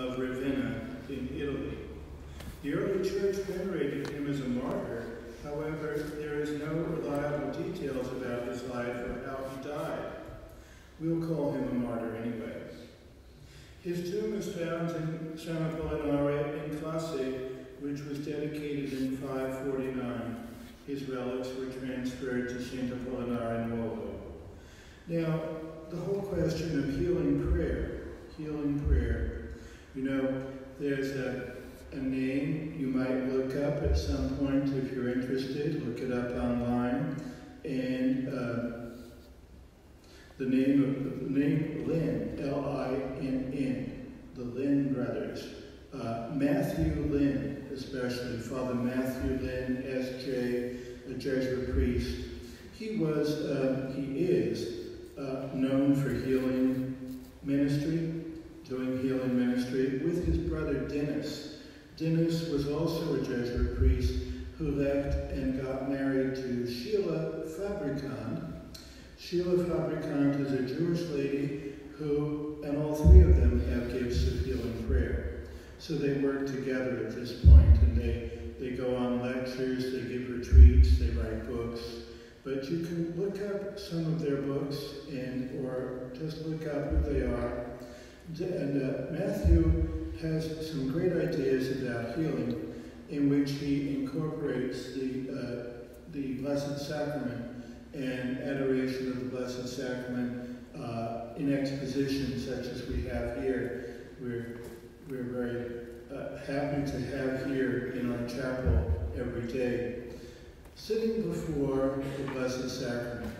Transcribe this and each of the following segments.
of Ravenna in Italy. The early church venerated him as a martyr, however, there is no reliable details about his life or how he died. We'll call him a martyr anyway. His tomb is found in San Apollinare in Classe, which was dedicated in 549. His relics were transferred to Santa Apollinare in Nuovo. Now, the whole question of healing prayer, healing prayer, you know, there's a, a name you might look up at some point if you're interested, look it up online, and uh, the name of the name Linn, L-I-N-N, the Linn brothers. Uh, Matthew Linn, especially Father Matthew Linn, S.J., a Jesuit priest. He was, uh, he is uh, known for healing ministry, doing healing ministry with his brother Dennis. Dennis was also a Jesuit priest who left and got married to Sheila Fabricant, Sheila Fabricant is a Jewish lady who, and all three of them have gifts of healing prayer. So they work together at this point, and they, they go on lectures, they give retreats, they write books. But you can look up some of their books, and or just look up who they are. And uh, Matthew has some great ideas about healing, in which he incorporates the uh, the Blessed Sacrament and adoration of the Blessed Sacrament uh, in exposition such as we have here. We're, we're very uh, happy to have here in our chapel every day. Sitting before the Blessed Sacrament,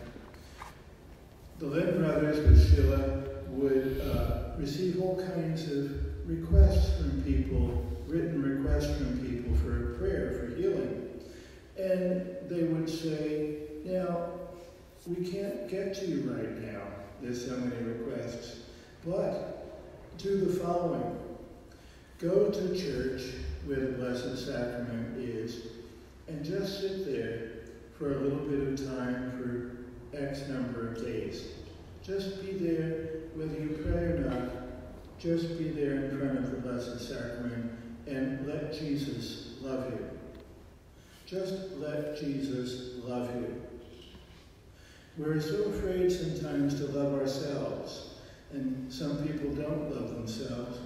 the Linn brothers with Sheila receive all kinds of requests from people, written requests from people for prayer, for healing. And they would say, now, we can't get to you right now. There's so many requests. But do the following. Go to church where the Blessed Sacrament is and just sit there for a little bit of time for X number of days. Just be there, whether you pray or not, just be there in front of the Blessed Sacrament and let Jesus love you. Just let Jesus love you. We're so afraid sometimes to love ourselves, and some people don't love themselves,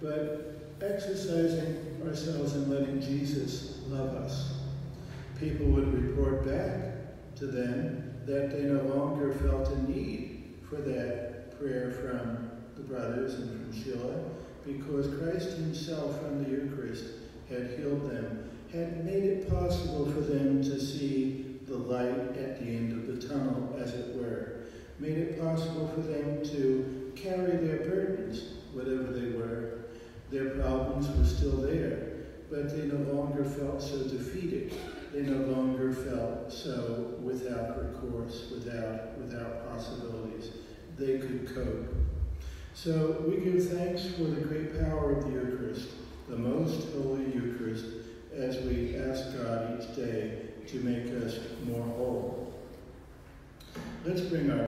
but exercising ourselves and letting Jesus love us. People would report back to them that they no longer felt a need for that prayer from the brothers and from Sheila because Christ himself from the Eucharist had healed them, had made it possible for them to see the light at the end of the tunnel, as it were, made it possible for them to carry their burdens, whatever they were. Their problems were still there, but they no longer felt so defeated. They no longer felt so without recourse, without, without possibilities. They could cope. So we give thanks for the great power of the Eucharist, the most holy Eucharist, as we ask God each day to make us more whole. Let's bring our